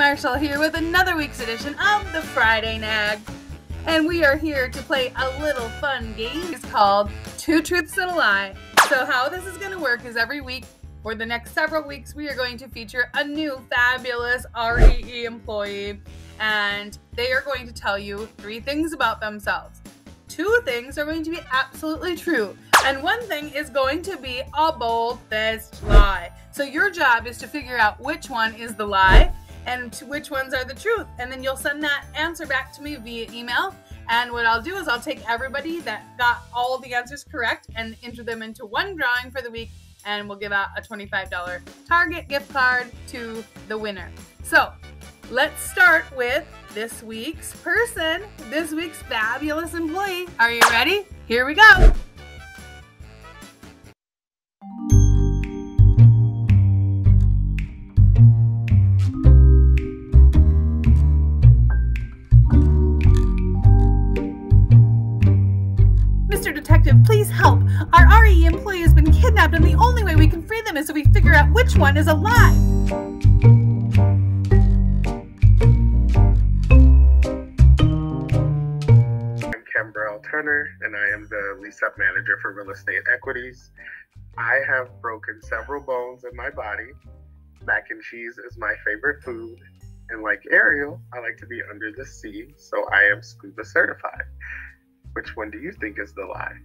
Marshall here with another week's edition of the Friday Nag. And we are here to play a little fun game. It's called Two Truths and a Lie. So, how this is going to work is every week for the next several weeks, we are going to feature a new fabulous REE employee, and they are going to tell you three things about themselves. Two things are going to be absolutely true, and one thing is going to be a bold faced lie. So, your job is to figure out which one is the lie and which ones are the truth. And then you'll send that answer back to me via email. And what I'll do is I'll take everybody that got all the answers correct and enter them into one drawing for the week. And we'll give out a $25 Target gift card to the winner. So let's start with this week's person, this week's fabulous employee. Are you ready? Here we go. Detective, please help. Our RE employee has been kidnapped, and the only way we can free them is if we figure out which one is a lie. I'm Cambrell Turner, and I am the lease up manager for real estate equities. I have broken several bones in my body. Mac and cheese is my favorite food. And like Ariel, I like to be under the sea, so I am scuba certified. Which one do you think is the lie?